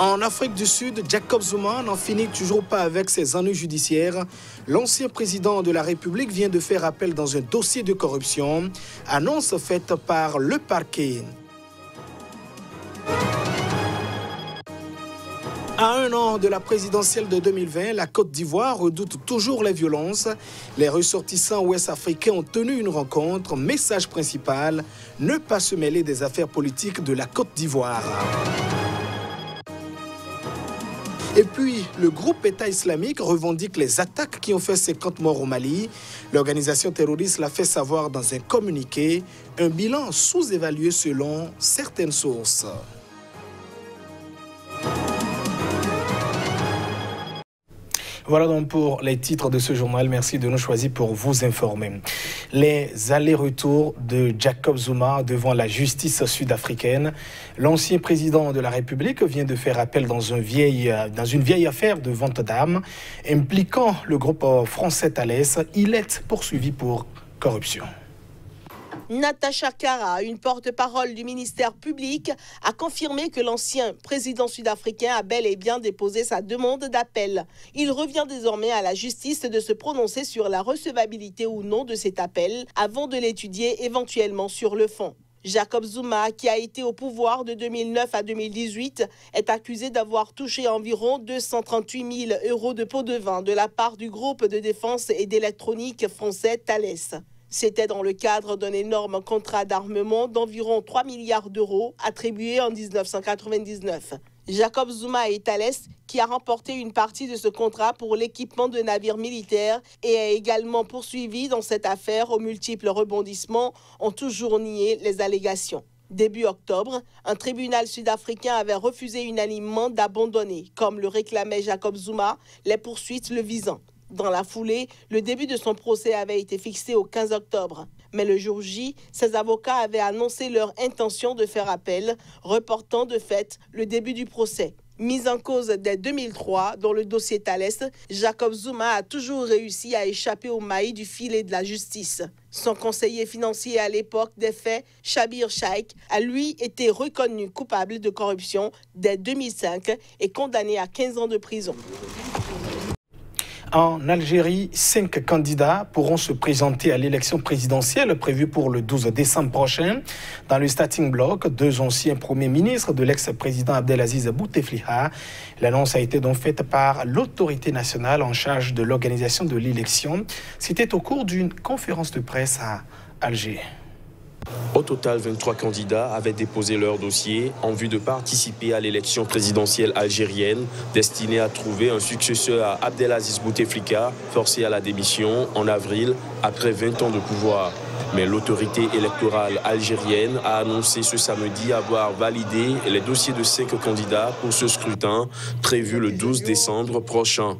En Afrique du Sud, Jacob Zuma n'en finit toujours pas avec ses ennuis judiciaires. L'ancien président de la République vient de faire appel dans un dossier de corruption, annonce faite par le parquet. À un an de la présidentielle de 2020, la Côte d'Ivoire redoute toujours les violences. Les ressortissants ouest-africains ont tenu une rencontre. Message principal, ne pas se mêler des affaires politiques de la Côte d'Ivoire. Et puis, le groupe État islamique revendique les attaques qui ont fait 50 morts au Mali. L'organisation terroriste l'a fait savoir dans un communiqué, un bilan sous-évalué selon certaines sources. Voilà donc pour les titres de ce journal. Merci de nous choisir pour vous informer. Les allers-retours de Jacob Zuma devant la justice sud-africaine. L'ancien président de la République vient de faire appel dans, dans une vieille affaire de vente d'armes impliquant le groupe français Thales. Il est poursuivi pour corruption. Natacha Kara, une porte-parole du ministère public, a confirmé que l'ancien président sud-africain a bel et bien déposé sa demande d'appel. Il revient désormais à la justice de se prononcer sur la recevabilité ou non de cet appel avant de l'étudier éventuellement sur le fond. Jacob Zuma, qui a été au pouvoir de 2009 à 2018, est accusé d'avoir touché environ 238 000 euros de pots de vin de la part du groupe de défense et d'électronique français Thales. C'était dans le cadre d'un énorme contrat d'armement d'environ 3 milliards d'euros attribué en 1999. Jacob Zuma et Thales, qui a remporté une partie de ce contrat pour l'équipement de navires militaires et a également poursuivi dans cette affaire aux multiples rebondissements, ont toujours nié les allégations. Début octobre, un tribunal sud-africain avait refusé unanimement d'abandonner, comme le réclamait Jacob Zuma, les poursuites le visant. Dans la foulée, le début de son procès avait été fixé au 15 octobre. Mais le jour J, ses avocats avaient annoncé leur intention de faire appel, reportant de fait le début du procès. Mis en cause dès 2003 dans le dossier Thales, Jacob Zuma a toujours réussi à échapper au mailles du filet de la justice. Son conseiller financier à l'époque des faits, Shabir Shaikh, a lui été reconnu coupable de corruption dès 2005 et condamné à 15 ans de prison. En Algérie, cinq candidats pourront se présenter à l'élection présidentielle prévue pour le 12 décembre prochain. Dans le starting block, deux anciens premiers ministres de l'ex-président Abdelaziz Bouteflika. L'annonce a été donc faite par l'autorité nationale en charge de l'organisation de l'élection. C'était au cours d'une conférence de presse à Alger. Au total, 23 candidats avaient déposé leur dossier en vue de participer à l'élection présidentielle algérienne destinée à trouver un successeur à Abdelaziz Bouteflika, forcé à la démission en avril après 20 ans de pouvoir. Mais l'autorité électorale algérienne a annoncé ce samedi avoir validé les dossiers de cinq candidats pour ce scrutin prévu le 12 décembre prochain.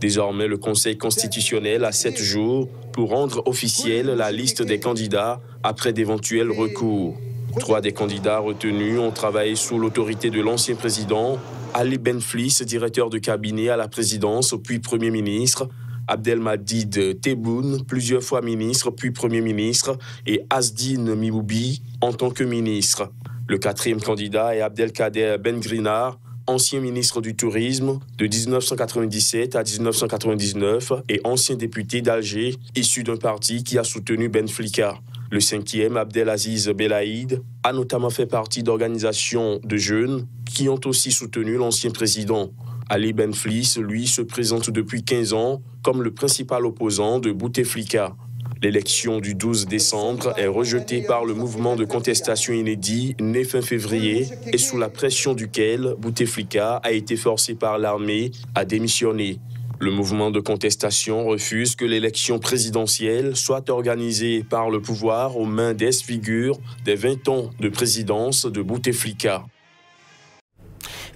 Désormais, le Conseil constitutionnel a sept jours pour rendre officielle la liste des candidats après d'éventuels recours. Trois des candidats retenus ont travaillé sous l'autorité de l'ancien président, Ali Benflis, directeur de cabinet à la présidence, puis Premier ministre, Abdelmadid Tebboune, plusieurs fois ministre, puis Premier ministre, et Asdine Miboubi en tant que ministre. Le quatrième candidat est Abdelkader Bengrinard, ancien ministre du Tourisme de 1997 à 1999 et ancien député d'Alger, issu d'un parti qui a soutenu Ben Flika. Le cinquième, Abdelaziz Belaïd, a notamment fait partie d'organisations de jeunes qui ont aussi soutenu l'ancien président. Ali Benflis, lui, se présente depuis 15 ans comme le principal opposant de Bouteflika. L'élection du 12 décembre est rejetée par le mouvement de contestation inédit né fin février et sous la pression duquel Bouteflika a été forcé par l'armée à démissionner. Le mouvement de contestation refuse que l'élection présidentielle soit organisée par le pouvoir aux mains des figures des 20 ans de présidence de Bouteflika.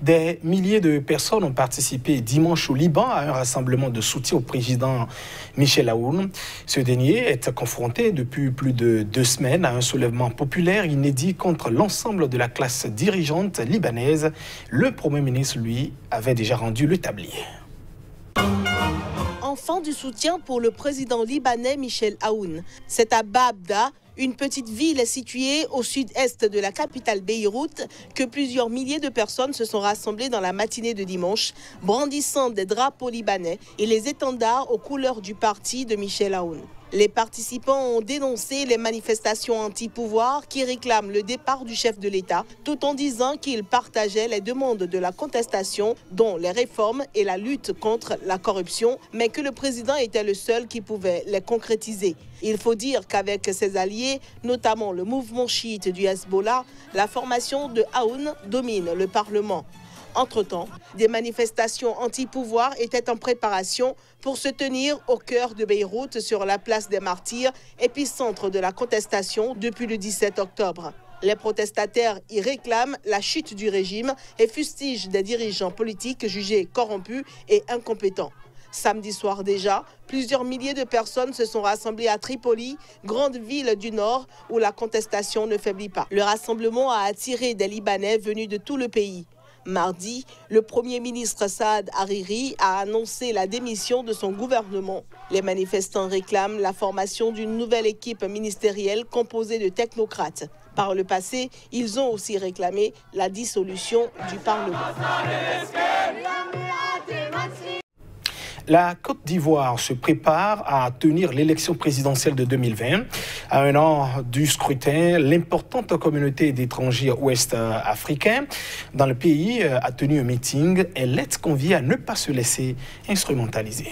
Des milliers de personnes ont participé dimanche au Liban à un rassemblement de soutien au président Michel Aoun. Ce dernier est confronté depuis plus de deux semaines à un soulèvement populaire inédit contre l'ensemble de la classe dirigeante libanaise. Le Premier ministre, lui, avait déjà rendu le tablier enfant du soutien pour le président libanais Michel Aoun. C'est à Babda une petite ville située au sud-est de la capitale Beyrouth, que plusieurs milliers de personnes se sont rassemblées dans la matinée de dimanche, brandissant des drapeaux libanais et les étendards aux couleurs du parti de Michel Aoun. Les participants ont dénoncé les manifestations anti-pouvoir qui réclament le départ du chef de l'État, tout en disant qu'ils partageaient les demandes de la contestation, dont les réformes et la lutte contre la corruption, mais que le président était le seul qui pouvait les concrétiser. Il faut dire qu'avec ses alliés, notamment le mouvement chiite du Hezbollah, la formation de Aoun domine le Parlement. Entre-temps, des manifestations anti-pouvoir étaient en préparation pour se tenir au cœur de Beyrouth sur la place des Martyrs, épicentre de la contestation depuis le 17 octobre. Les protestataires y réclament la chute du régime et fustigent des dirigeants politiques jugés corrompus et incompétents. Samedi soir déjà, plusieurs milliers de personnes se sont rassemblées à Tripoli, grande ville du nord où la contestation ne faiblit pas. Le rassemblement a attiré des Libanais venus de tout le pays. Mardi, le Premier ministre Saad Hariri a annoncé la démission de son gouvernement. Les manifestants réclament la formation d'une nouvelle équipe ministérielle composée de technocrates. Par le passé, ils ont aussi réclamé la dissolution du Parlement. La Côte d'Ivoire se prépare à tenir l'élection présidentielle de 2020. À un an du scrutin, l'importante communauté d'étrangers ouest-africains dans le pays a tenu un meeting. Elle est conviée à ne pas se laisser instrumentaliser.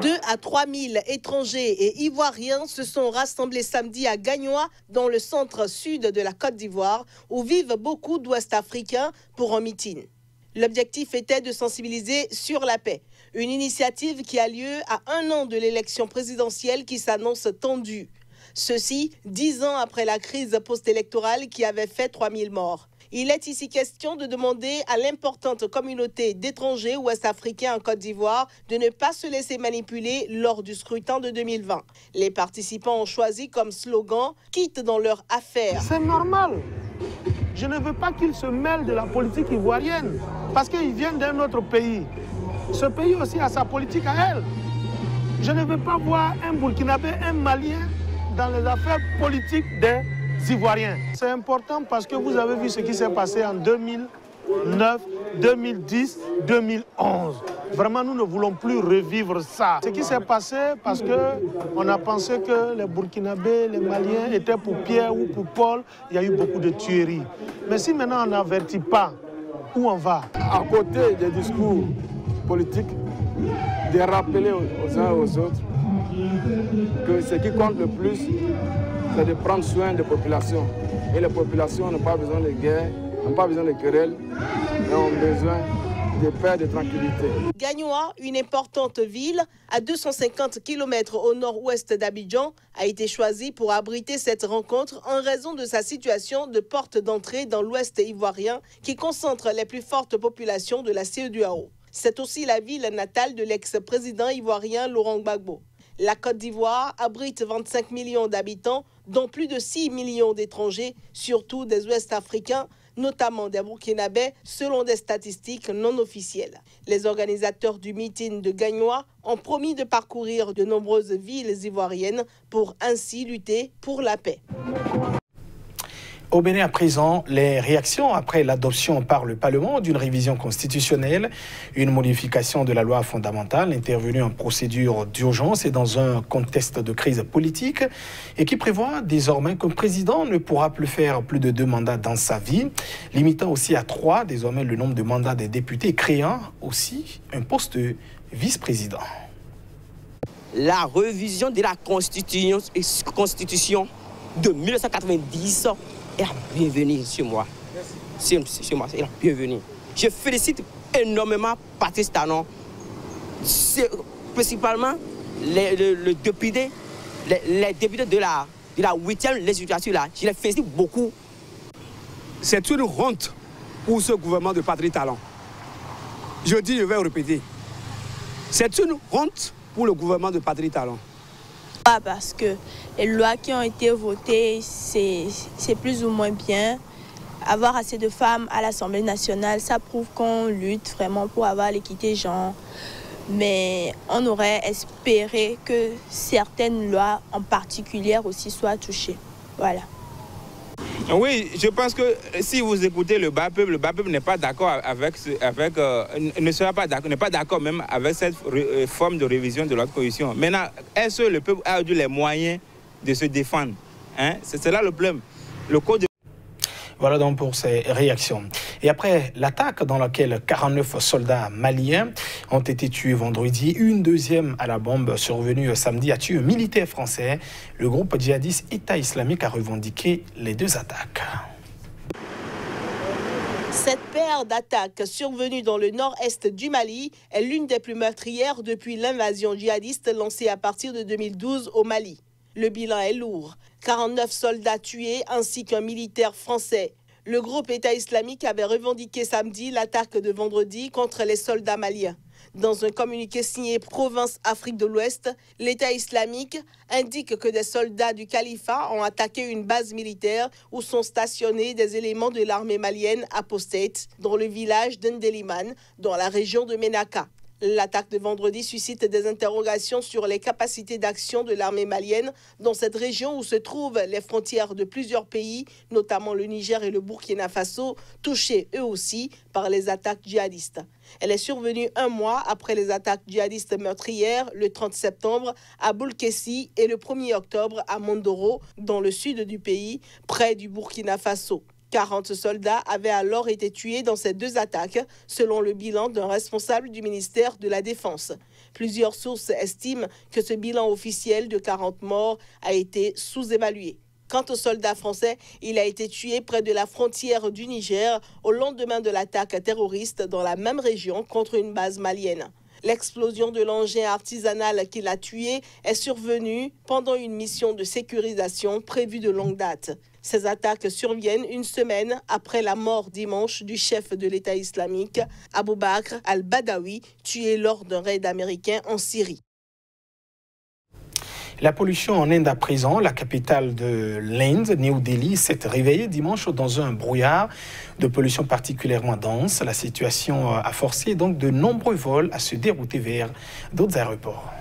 2 à 3 000 étrangers et ivoiriens se sont rassemblés samedi à Gagnois, dans le centre sud de la Côte d'Ivoire, où vivent beaucoup d'Ouest-Africains pour un meeting. L'objectif était de sensibiliser sur la paix, une initiative qui a lieu à un an de l'élection présidentielle qui s'annonce tendue. Ceci dix ans après la crise post-électorale qui avait fait 3000 morts. Il est ici question de demander à l'importante communauté d'étrangers ouest-africains en Côte d'Ivoire de ne pas se laisser manipuler lors du scrutin de 2020. Les participants ont choisi comme slogan Quitte dans leur affaire. C'est normal. Je ne veux pas qu'ils se mêlent de la politique ivoirienne parce qu'ils viennent d'un autre pays. Ce pays aussi a sa politique à elle. Je ne veux pas voir un Burkinabé, un Malien dans les affaires politiques des Ivoiriens. C'est important parce que vous avez vu ce qui s'est passé en 2009, 2010, 2011. Vraiment, nous ne voulons plus revivre ça. Ce qui s'est passé parce qu'on a pensé que les Burkinabés, les Maliens étaient pour Pierre ou pour Paul. Il y a eu beaucoup de tueries. Mais si maintenant on n'avertit pas, où on va? À côté des discours politiques, de rappeler aux uns et aux autres que ce qui compte le plus, c'est de prendre soin des populations. Et les populations n'ont pas besoin de guerre, n'ont pas besoin de querelles, mais ont besoin de une importante ville à 250 km au nord-ouest d'Abidjan, a été choisie pour abriter cette rencontre en raison de sa situation de porte d'entrée dans l'ouest ivoirien qui concentre les plus fortes populations de la CEDUAO. C'est aussi la ville natale de l'ex-président ivoirien Laurent Gbagbo. La Côte d'Ivoire abrite 25 millions d'habitants, dont plus de 6 millions d'étrangers, surtout des Ouest-Africains, notamment des Burkinabés, selon des statistiques non officielles. Les organisateurs du meeting de Gagnois ont promis de parcourir de nombreuses villes ivoiriennes pour ainsi lutter pour la paix. Au Bénin à présent, les réactions après l'adoption par le Parlement d'une révision constitutionnelle, une modification de la loi fondamentale intervenue en procédure d'urgence et dans un contexte de crise politique et qui prévoit désormais qu'un président ne pourra plus faire plus de deux mandats dans sa vie, limitant aussi à trois désormais le nombre de mandats des députés créant aussi un poste de vice-président. La révision de la constitution de 1990 est bienvenue sur moi. Moi, c'est la bienvenue. Je félicite énormément Patrice Tanon, principalement les, le, député, députés de la, de la 8e législature. Là. Je les félicite beaucoup. C'est une honte pour ce gouvernement de Patrice Talon. Je dis, je vais répéter. C'est une honte pour le gouvernement de Patrice Talon. Pas parce que les lois qui ont été votées, c'est plus ou moins bien. Avoir assez de femmes à l'Assemblée nationale, ça prouve qu'on lutte vraiment pour avoir l'équité genre. mais on aurait espéré que certaines lois en particulier aussi soient touchées. Voilà. Oui, je pense que si vous écoutez le bas peuple, le bas peuple n'est pas d'accord avec, avec euh, ne sera pas d'accord, n'est pas d'accord même avec cette euh, forme de révision de notre constitution. Maintenant, est-ce que le peuple a eu les moyens de se défendre hein? C'est là le problème. Le code voilà donc pour ces réactions. Et après l'attaque dans laquelle 49 soldats maliens ont été tués vendredi, une deuxième à la bombe survenue samedi a tué un militaire français. Le groupe djihadiste État islamique a revendiqué les deux attaques. Cette paire d'attaques survenue dans le nord-est du Mali est l'une des plus meurtrières depuis l'invasion djihadiste lancée à partir de 2012 au Mali. Le bilan est lourd. 49 soldats tués ainsi qu'un militaire français. Le groupe État islamique avait revendiqué samedi l'attaque de vendredi contre les soldats maliens. Dans un communiqué signé Province Afrique de l'Ouest, l'État islamique indique que des soldats du califat ont attaqué une base militaire où sont stationnés des éléments de l'armée malienne apostate dans le village d'Ndeliman, dans la région de Menaka. L'attaque de vendredi suscite des interrogations sur les capacités d'action de l'armée malienne dans cette région où se trouvent les frontières de plusieurs pays, notamment le Niger et le Burkina Faso, touchés eux aussi par les attaques djihadistes. Elle est survenue un mois après les attaques djihadistes meurtrières le 30 septembre à Boulkessi et le 1er octobre à Mondoro, dans le sud du pays, près du Burkina Faso. 40 soldats avaient alors été tués dans ces deux attaques, selon le bilan d'un responsable du ministère de la Défense. Plusieurs sources estiment que ce bilan officiel de 40 morts a été sous-évalué. Quant aux soldats français, il a été tué près de la frontière du Niger au lendemain de l'attaque terroriste dans la même région contre une base malienne. L'explosion de l'engin artisanal qui l'a tué est survenue pendant une mission de sécurisation prévue de longue date. Ces attaques surviennent une semaine après la mort dimanche du chef de l'État islamique, Abu Bakr al-Badawi, tué lors d'un raid américain en Syrie. La pollution en Inde à présent, la capitale de l'Inde, New Delhi, s'est réveillée dimanche dans un brouillard de pollution particulièrement dense. La situation a forcé donc de nombreux vols à se dérouter vers d'autres aéroports.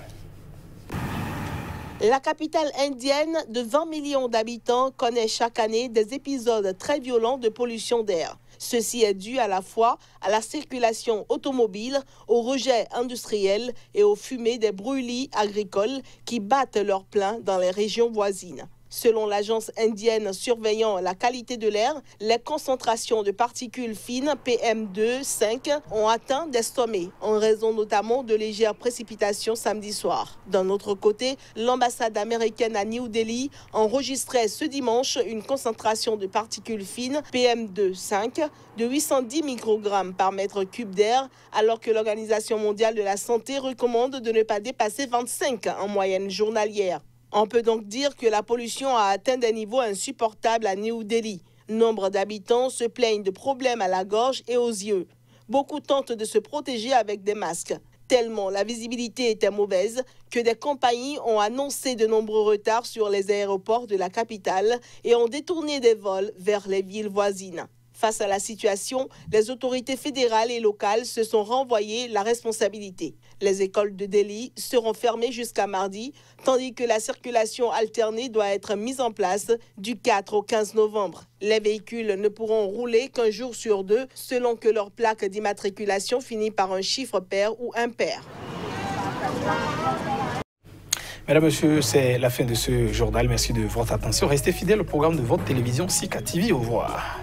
La capitale indienne de 20 millions d'habitants connaît chaque année des épisodes très violents de pollution d'air. Ceci est dû à la fois à la circulation automobile, au rejet industriel et aux fumées des brûlis agricoles qui battent leur plein dans les régions voisines. Selon l'agence indienne surveillant la qualité de l'air, les concentrations de particules fines PM2,5 ont atteint des sommets, en raison notamment de légères précipitations samedi soir. D'un autre côté, l'ambassade américaine à New Delhi enregistrait ce dimanche une concentration de particules fines PM2,5 de 810 microgrammes par mètre cube d'air, alors que l'Organisation mondiale de la santé recommande de ne pas dépasser 25 en moyenne journalière. On peut donc dire que la pollution a atteint des niveaux insupportables à New Delhi. Nombre d'habitants se plaignent de problèmes à la gorge et aux yeux. Beaucoup tentent de se protéger avec des masques. Tellement la visibilité était mauvaise que des compagnies ont annoncé de nombreux retards sur les aéroports de la capitale et ont détourné des vols vers les villes voisines. Face à la situation, les autorités fédérales et locales se sont renvoyées la responsabilité. Les écoles de Delhi seront fermées jusqu'à mardi, tandis que la circulation alternée doit être mise en place du 4 au 15 novembre. Les véhicules ne pourront rouler qu'un jour sur deux, selon que leur plaque d'immatriculation finit par un chiffre pair ou impair. Mesdames, Messieurs, c'est la fin de ce journal. Merci de votre attention. Restez fidèles au programme de votre télévision SICA TV. Au revoir.